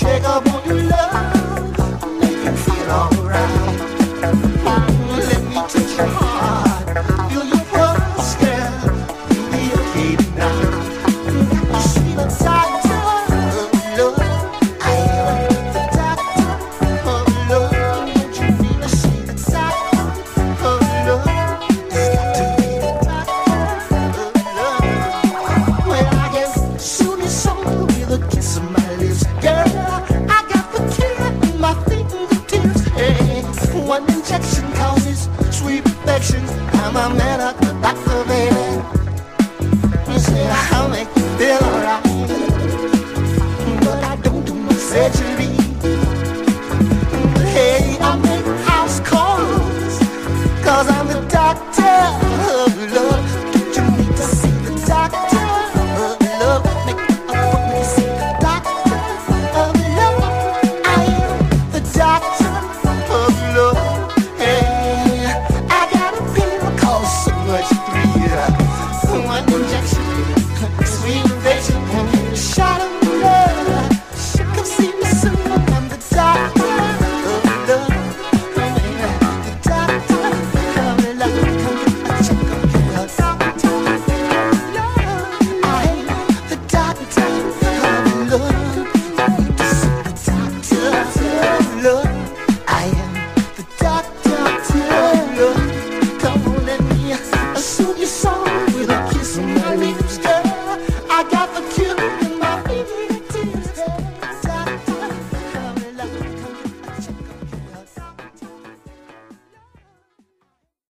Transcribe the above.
checkup on your love. Make feel alright. Let me touch your one injection causes sweet affection. I'm a man, a doctor, baby.